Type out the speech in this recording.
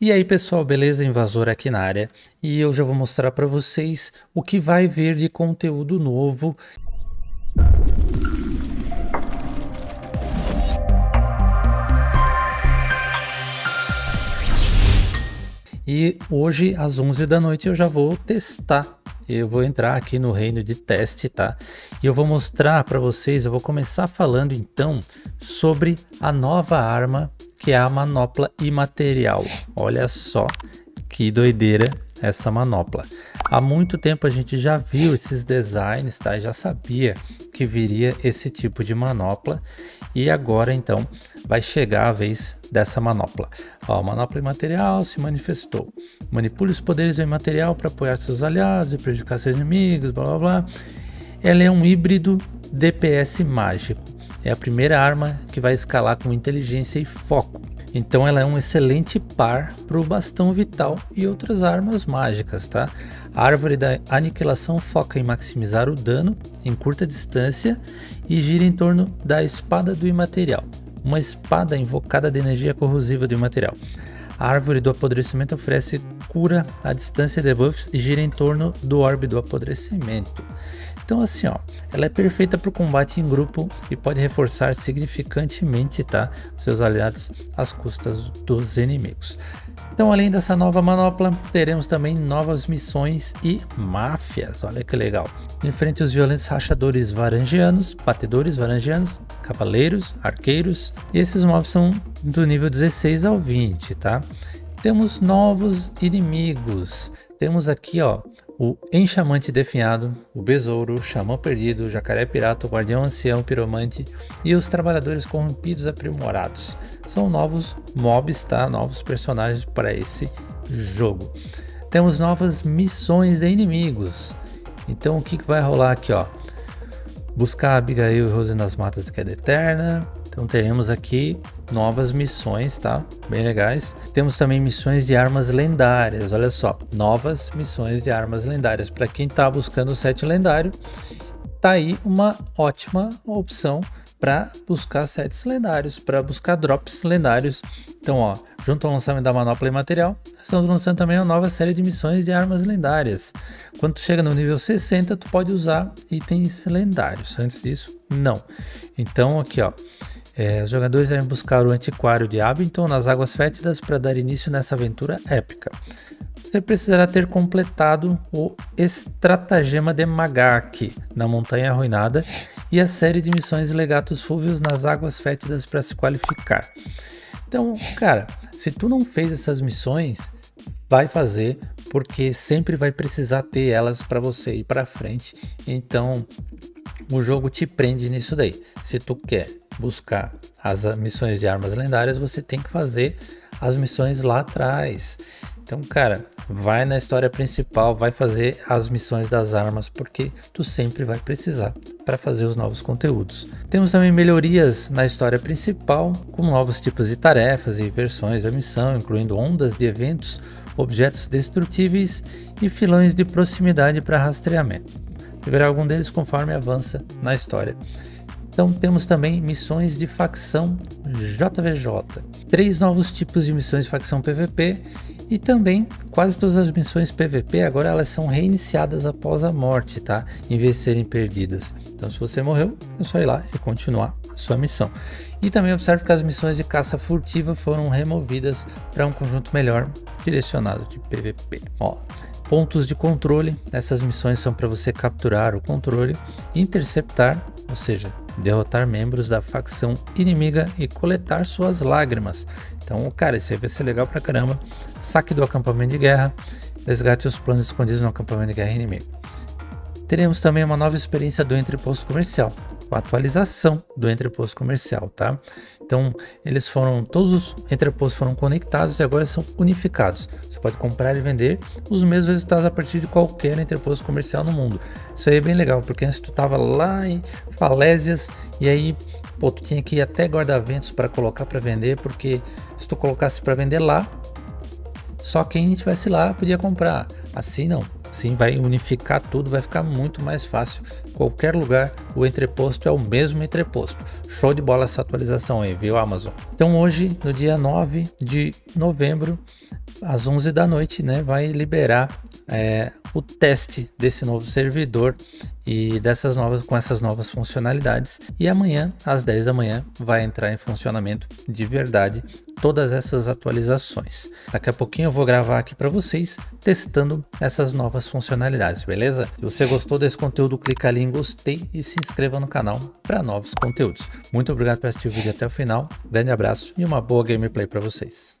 E aí pessoal, beleza? Invasor aqui na área e eu já vou mostrar para vocês o que vai vir de conteúdo novo. E hoje às 11 da noite eu já vou testar. Eu vou entrar aqui no reino de teste, tá? E eu vou mostrar para vocês, eu vou começar falando então sobre a nova arma que é a manopla imaterial. Olha só que doideira essa manopla. Há muito tempo a gente já viu esses designs, tá? Já sabia que viria esse tipo de manopla e agora então vai chegar a vez dessa manopla. Ó, a manopla imaterial se manifestou. Manipule os poderes do imaterial para apoiar seus aliados e prejudicar seus inimigos, blá blá blá. Ela é um híbrido DPS mágico é a primeira arma que vai escalar com inteligência e foco. Então ela é um excelente par para o bastão vital e outras armas mágicas, tá? A árvore da aniquilação foca em maximizar o dano em curta distância e gira em torno da espada do imaterial, uma espada invocada de energia corrosiva do imaterial. A árvore do apodrecimento oferece cura à distância de buffs e gira em torno do orbe do apodrecimento. Então assim, ó, ela é perfeita para o combate em grupo e pode reforçar significantemente, tá, seus aliados às custas dos inimigos. Então, além dessa nova manopla, teremos também novas missões e máfias. Olha que legal. Enfrente os violentos rachadores varangianos, batedores varangianos, cavaleiros, arqueiros. E esses mobs são do nível 16 ao 20, tá? Temos novos inimigos. Temos aqui, ó, o Enxamante Definhado, o Besouro, o Xamã Perdido, o Jacaré Pirata, o Guardião Ancião Piromante e os Trabalhadores Corrompidos Aprimorados. São novos mobs, tá? Novos personagens para esse jogo. Temos novas missões de inimigos. Então o que, que vai rolar aqui, ó? Buscar Abigail e Rose nas Matas de Queda Eterna, então teremos aqui novas missões, tá? Bem legais. Temos também missões de armas lendárias. Olha só, novas missões de armas lendárias. Para quem está buscando o set lendário, tá aí uma ótima opção para buscar sets lendários, para buscar drops lendários. Então, ó, junto ao lançamento da manopla e material, estamos lançando também uma nova série de missões de armas lendárias. Quando tu chega no nível 60, tu pode usar itens lendários. Antes disso, não. Então, aqui, ó, é, os jogadores devem buscar o antiquário de Abington nas águas fétidas para dar início nessa aventura épica. Você precisará ter completado o Estratagema de Magak na Montanha Arruinada e a série de missões Legatos Fúvios nas águas fétidas para se qualificar. Então, cara, se tu não fez essas missões, vai fazer porque sempre vai precisar ter elas para você ir para frente. Então, o jogo te prende nisso daí. Se tu quer buscar as missões de armas lendárias, você tem que fazer as missões lá atrás. Então, cara, vai na história principal, vai fazer as missões das armas, porque tu sempre vai precisar para fazer os novos conteúdos. Temos também melhorias na história principal, com novos tipos de tarefas e versões da missão, incluindo ondas de eventos, objetos destrutíveis e filões de proximidade para rastreamento. Haverá algum deles conforme avança na história. Então temos também missões de facção JVJ, três novos tipos de missões de facção PVP e também quase todas as missões PVP agora elas são reiniciadas após a morte, tá? Em vez de serem perdidas. Então se você morreu, é só ir lá e continuar a sua missão. E também observe que as missões de caça furtiva foram removidas para um conjunto melhor direcionado de PVP. Ó, pontos de controle. Essas missões são para você capturar o controle, interceptar, ou seja, derrotar membros da facção inimiga e coletar suas lágrimas. Então, cara, isso aí vai ser legal pra caramba. Saque do acampamento de guerra, resgate os planos escondidos no acampamento de guerra inimigo. Teremos também uma nova experiência do entreposto comercial, com a atualização do entreposto comercial, tá? Então, eles foram, todos os entrepostos foram conectados e agora são unificados. Você pode comprar e vender os mesmos resultados a partir de qualquer entreposto comercial no mundo. Isso aí é bem legal, porque antes tu tava lá em falésias e aí, pô, tu tinha que ir até guarda-ventos para colocar para vender, porque se tu colocasse para vender lá, só quem estivesse lá podia comprar. Assim não. Sim, vai unificar tudo, vai ficar muito mais fácil. Qualquer lugar, o entreposto é o mesmo entreposto. Show de bola essa atualização aí, viu, Amazon? Então hoje, no dia 9 de novembro, às 11 da noite, né, vai liberar é, o teste desse novo servidor e dessas novas com essas novas funcionalidades e amanhã às 10 da manhã vai entrar em funcionamento de verdade todas essas atualizações. Daqui a pouquinho eu vou gravar aqui para vocês testando essas novas funcionalidades, beleza? Se você gostou desse conteúdo, clica ali em gostei e se inscreva no canal para novos conteúdos. Muito obrigado por assistir o vídeo até o final. Grande abraço e uma boa gameplay para vocês.